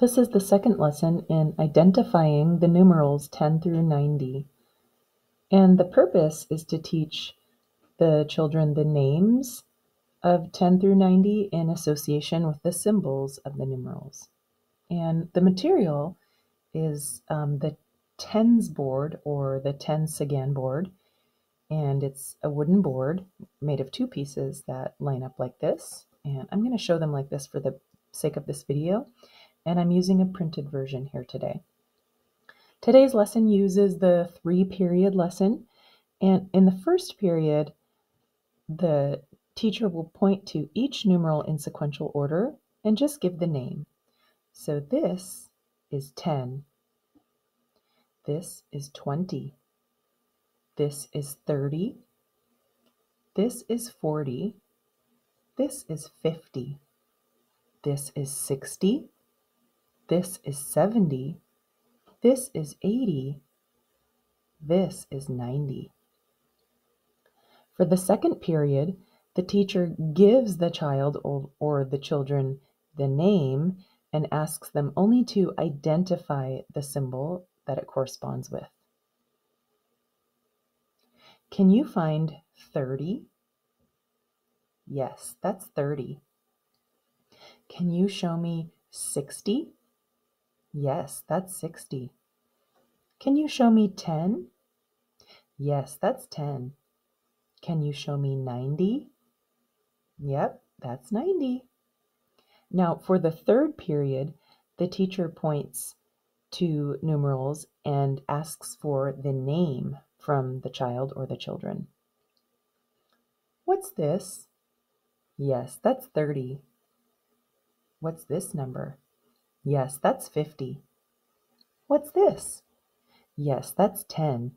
This is the second lesson in identifying the numerals 10 through 90. And the purpose is to teach the children the names of 10 through 90 in association with the symbols of the numerals. And the material is um, the tens board or the 10 Seguin board. And it's a wooden board made of two pieces that line up like this. And I'm going to show them like this for the sake of this video. And I'm using a printed version here today. Today's lesson uses the three period lesson. And in the first period, the teacher will point to each numeral in sequential order and just give the name. So this is 10. This is 20. This is 30. This is 40. This is 50. This is 60. This is 70. This is 80. This is 90. For the second period, the teacher gives the child or, the children the name and asks them only to identify the symbol that it corresponds with. Can you find 30? Yes, that's 30. Can you show me 60? Yes, that's 60. Can you show me 10? Yes, that's 10. Can you show me 90? Yep, that's 90. Now, for the third period, the teacher points to numerals and asks for the name from the child or the children. What's this? Yes, that's 30. What's this number? Yes, that's 50. What's this? Yes, that's 10.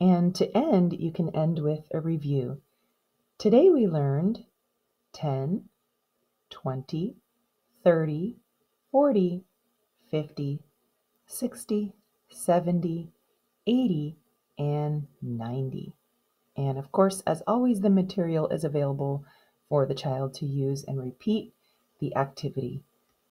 And to end, you can end with a review. Today we learned 10, 20, 30, 40, 50, 60, 70, 80, and 90. And of course, as always, the material is available for the child to use and repeat the activity